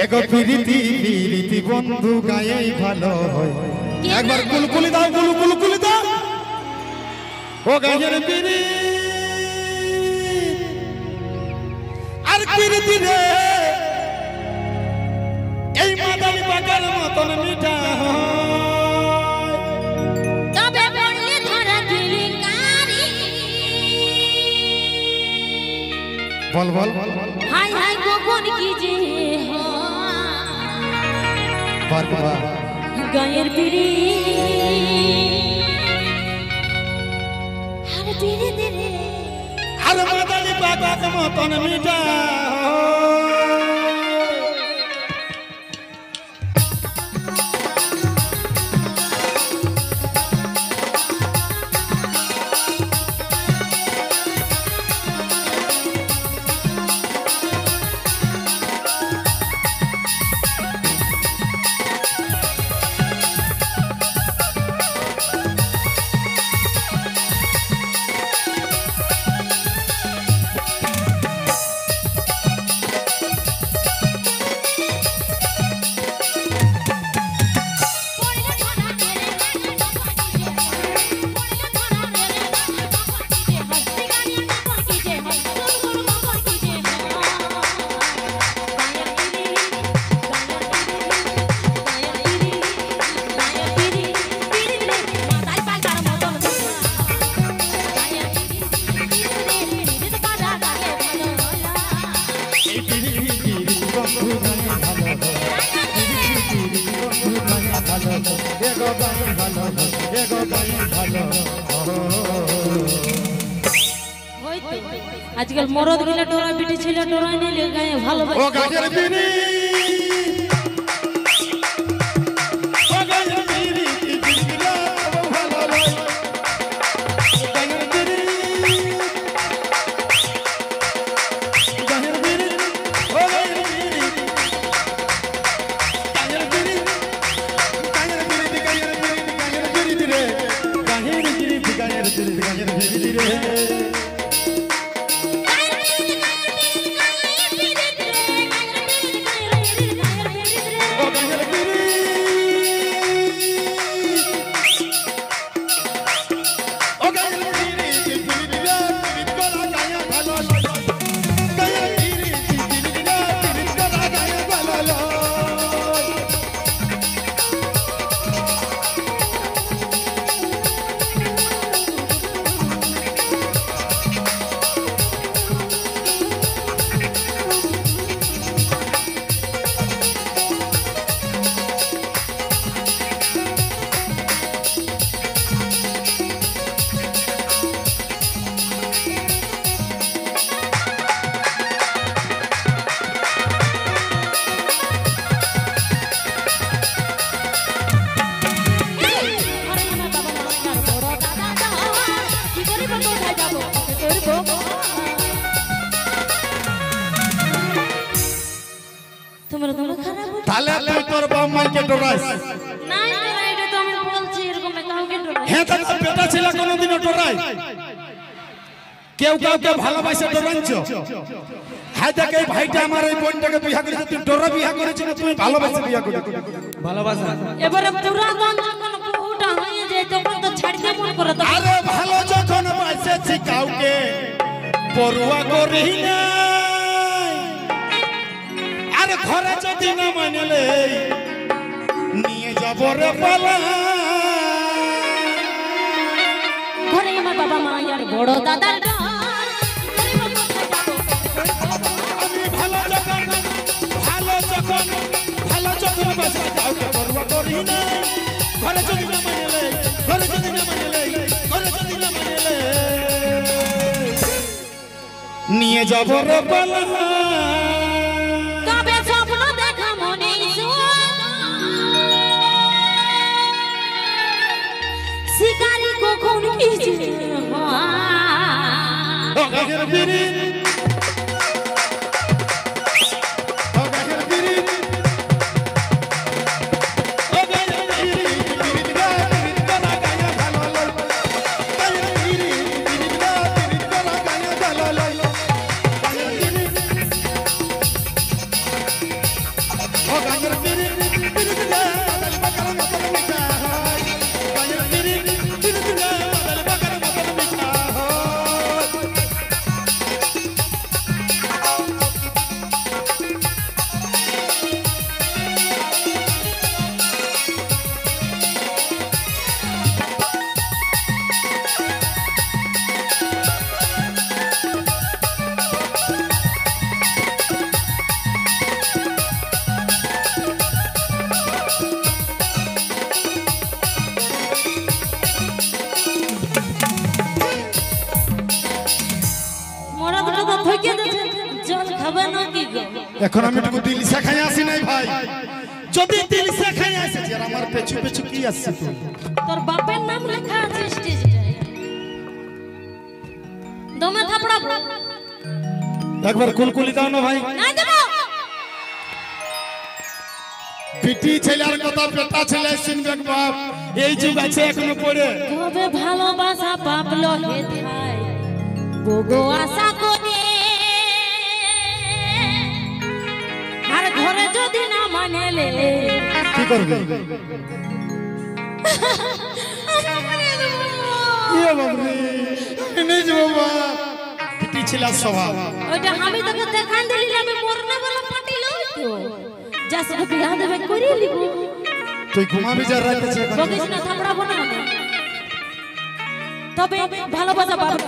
এগো প্রীতি প্রীতি বন্ধু গায়ে ভালো হয়। একবার কুলকুলি দাও কুলু কুলকুলি দাও। ও গায়ের পিরি আর প্রীতি রে। এই মাদানি পাকার মতন মিঠা বল বল বল। বার বার গায়ের পিড়ি। আর ধীরে ধীরে। আর মাদানি পাকার মতন মিঠা আজকাল মরদ গেলে টোরা পিটি ছেলে টোরা নিলে গায়ে ভালো ও গাছের পিরি পিরি তোমরা তোমরা খারাপ তাহলে তুই তোর বাপ মাকে ডরাইস নাই তোরা এটা তো আমি বলছি এরকম কাউকে ডরাই হ্যাঁ তাহলে বেটা ছিল কোনোদিনও ডরাই কেউ কাউকে ভালোবাসে ডরাইছ হ্যাঁ দেখ এই ভাইটা আমার এই বোনটাকে বিয়া করেছে তুই ডরা বিয়া করেছিস না তুমি ভালোবাসে বিয়া ভালোবাসা। এবারে পুরা দন যখন পুটা হয়ে যায় তখন তো ছাড়তে মন করে তো আরে ভালো যখন বাসেছি কাউকে পড়ুয়া করি না আরে ঘরে যদি না মানলে নিয়ে যাব রে পালা ঘরে আমার বাবা মা আর বড় দাদার ডর। গরিব যাব? আমি ভালো যখন ভালো যখন ভালো যখন বাসা কাউকে পড়ুয়া করি না ঘরে যদি না মানলে ঘরে যদি না মানলে ঘরে যদি না মানলে নিয়ে যাব রে পালা Gecenin জল খাবে না কি গো এখন আমি একটু দিল শেখাই আসি নাই ভাই। যদি দিল শেখাই আসি আর আমার পেছু পেছু কি আসছে তুই তোর বাপের নাম লেখা আছে স্টেজটায়। দমে থাপড়াবো একবার কুলকুলি দাও না ভাই। না দেবো। পিটি ছেলের কথা পেটা ছেলে শুনবে বাপ এই যুগ আছে এখনও পড়ে। কবে ভালোবাসা পাবলো হে থাই গোগো আশা করে যদি না মানেলে কি করবে? ইয়ে নেই বাবা। পিটি ছেলের স্বভাব ওইটা আমি তোকে দেখান দিলি আমি মরনে বলে পাটিল তো যা সাথে বিয়া দেবে করি লিব। তুই ঘুমাবি যা এখন বকিস না থাপড়াবো না তবে ভালোবাসা পাবলো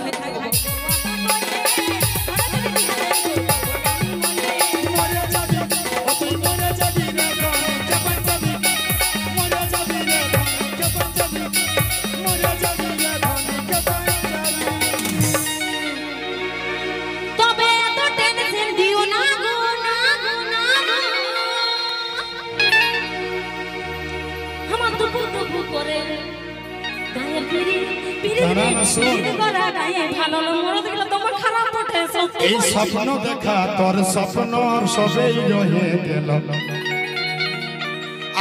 দুপু দুপু করে। গায়ের পিড়ি পিড়ি। পিড়ি করা গায়ে ভালো না মরে তোমার খারাপ ওঠে এই স্বপ্ন দেখা তোর স্বপ্ন সবেই রয়ে গেল।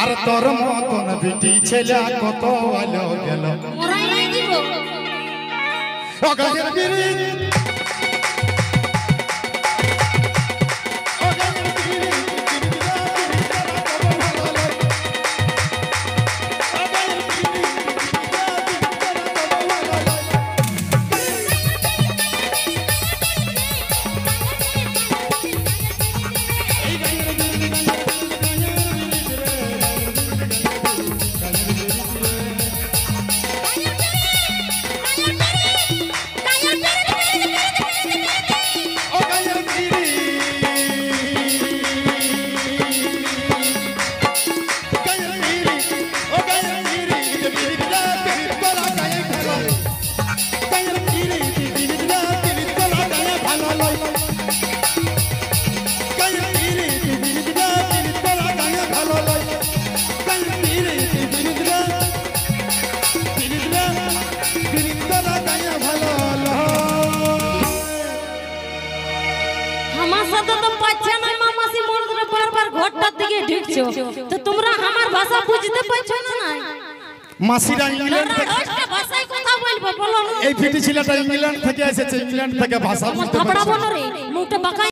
আর তোর মতন বিটি ছেলে কত গেল। নাই দিব। ও আমার সাথে তো পাচ্ছে না মামাসি মন্দিরে বারবার ঘরটার দিকে ঢুকছো। তো তোমরা আমার ভাষা বুঝতে পারছ না না মাসিরা ইংল্যান্ড থেকে ভাষায় কথা বলব বলো এই ফিটি ছেলেটা ইংল্যান্ড থেকে এসেছে ইংল্যান্ড থেকে ভাষা বুঝতে পারছে না। রে মুখটা বাঁকা